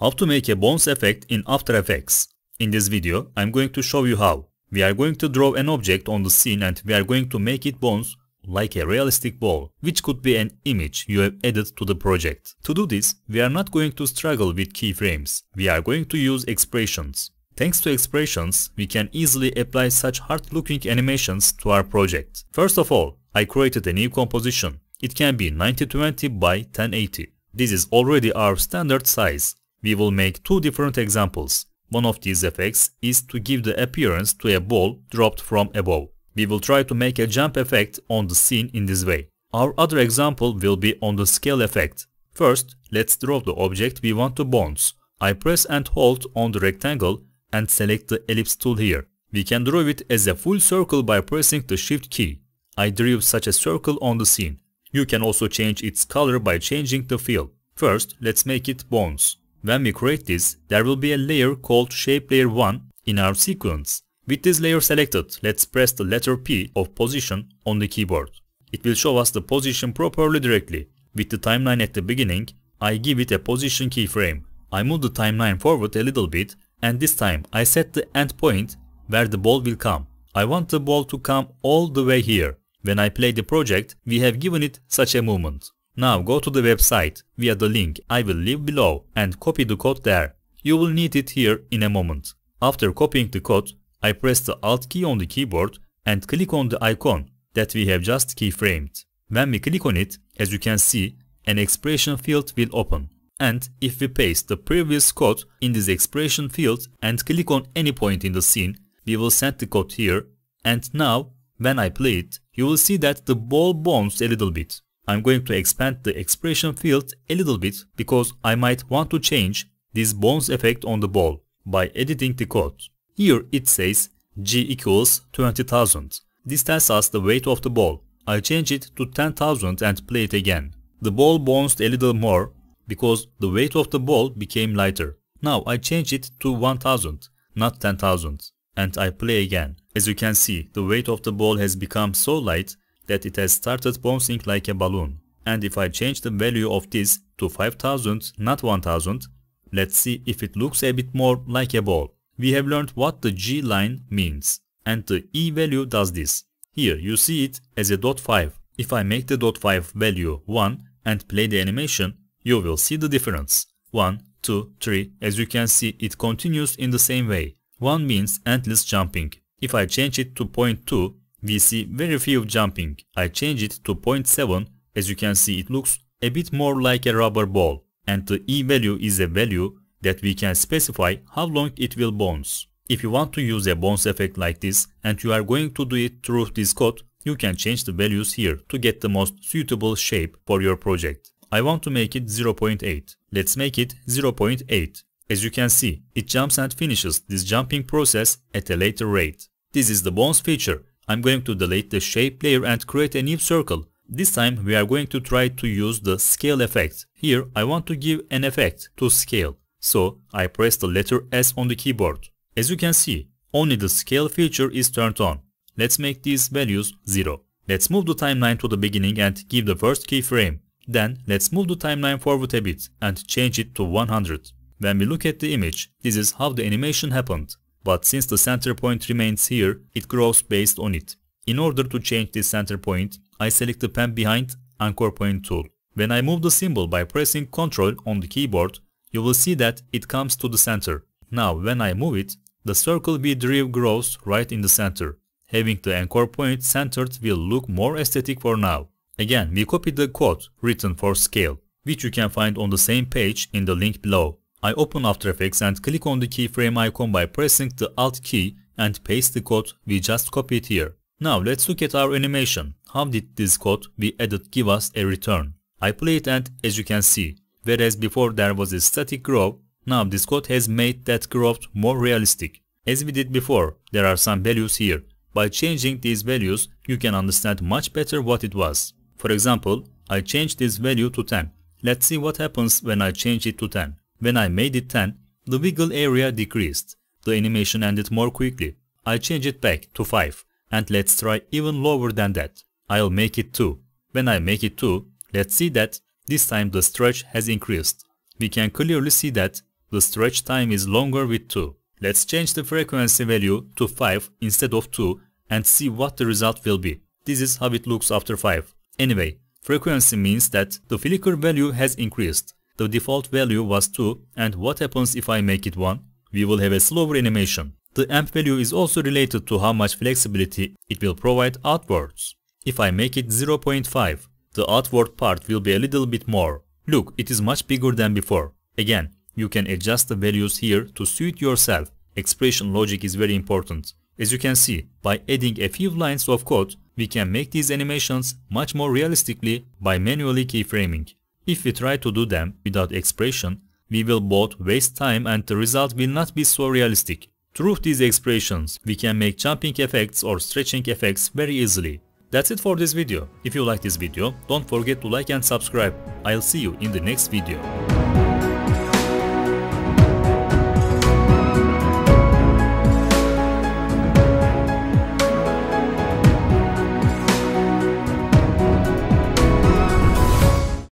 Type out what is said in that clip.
How to make a bounce effect in After Effects. In this video, I'm going to show you how. We are going to draw an object on the scene and we are going to make it bounce like a realistic ball, which could be an image you have added to the project. To do this, we are not going to struggle with keyframes. We are going to use expressions. Thanks to expressions, we can easily apply such hard-looking animations to our project. First of all, I created a new composition. It can be 9020 by 1080. This is already our standard size. We will make two different examples. One of these effects is to give the appearance to a ball dropped from above. We will try to make a jump effect on the scene in this way. Our other example will be on the scale effect. First, let's draw the object we want to bounce. I press and hold on the rectangle and select the ellipse tool here. We can draw it as a full circle by pressing the shift key. I drew such a circle on the scene. You can also change its color by changing the fill. First, let's make it bounce. When we create this, there will be a layer called shape layer 1 in our sequence. With this layer selected, let's press the letter P of position on the keyboard. It will show us the position properly directly. With the timeline at the beginning, I give it a position keyframe. I move the timeline forward a little bit and this time I set the end point where the ball will come. I want the ball to come all the way here. When I play the project, we have given it such a movement. Now go to the website via the link I will leave below and copy the code there. You will need it here in a moment. After copying the code, I press the Alt key on the keyboard and click on the icon that we have just keyframed. When we click on it, as you can see, an expression field will open. And if we paste the previous code in this expression field and click on any point in the scene, we will send the code here. And now, when I play it, you will see that the ball bounced a little bit. I'm going to expand the expression field a little bit because I might want to change this bounce effect on the ball by editing the code. Here it says g equals 20,000. This tells us the weight of the ball. I change it to 10,000 and play it again. The ball bounced a little more because the weight of the ball became lighter. Now I change it to 1000, not 10,000 and I play again. As you can see, the weight of the ball has become so light that it has started bouncing like a balloon. And if I change the value of this to 5000, not 1000, let's see if it looks a bit more like a ball. We have learned what the G line means and the E value does this. Here you see it as a dot 5. If I make the dot 5 value 1 and play the animation, you will see the difference. 1, 2, 3, as you can see it continues in the same way. 1 means endless jumping. If I change it to 0.2, we see very few jumping. I change it to 0.7, as you can see it looks a bit more like a rubber ball. And the E value is a value that we can specify how long it will bounce. If you want to use a bounce effect like this and you are going to do it through this code, you can change the values here to get the most suitable shape for your project. I want to make it 0.8. Let's make it 0.8. As you can see, it jumps and finishes this jumping process at a later rate. This is the bounce feature. I'm going to delete the shape layer and create a new circle. This time we are going to try to use the scale effect. Here I want to give an effect to scale. So I press the letter S on the keyboard. As you can see, only the scale feature is turned on. Let's make these values 0. Let's move the timeline to the beginning and give the first keyframe. Then let's move the timeline forward a bit and change it to 100. When we look at the image, this is how the animation happened. But since the center point remains here, it grows based on it. In order to change this center point, I select the pan behind anchor point tool. When I move the symbol by pressing Ctrl on the keyboard, you will see that it comes to the center. Now when I move it, the circle we drew grows right in the center. Having the anchor point centered will look more aesthetic for now. Again, we copy the code written for scale, which you can find on the same page in the link below. I open After Effects and click on the keyframe icon by pressing the Alt key and paste the code we just copied here. Now let's look at our animation. How did this code we added give us a return? I play it and as you can see, Whereas before there was a static growth, now this code has made that growth more realistic. As we did before, there are some values here. By changing these values, you can understand much better what it was. For example, I changed this value to 10. Let's see what happens when I change it to 10. When I made it 10, the wiggle area decreased. The animation ended more quickly. I change it back to 5 and let's try even lower than that. I'll make it 2. When I make it 2, let's see that this time the stretch has increased. We can clearly see that the stretch time is longer with 2. Let's change the frequency value to 5 instead of 2 and see what the result will be. This is how it looks after 5. Anyway, frequency means that the flicker value has increased. The default value was 2 and what happens if I make it 1? We will have a slower animation. The amp value is also related to how much flexibility it will provide outwards. If I make it 0.5, the outward part will be a little bit more. Look, it is much bigger than before. Again, you can adjust the values here to suit yourself. Expression logic is very important. As you can see, by adding a few lines of code, we can make these animations much more realistically by manually keyframing. If we try to do them without expression, we will both waste time and the result will not be so realistic. Through these expressions, we can make jumping effects or stretching effects very easily. That's it for this video. If you like this video, don't forget to like and subscribe. I'll see you in the next video.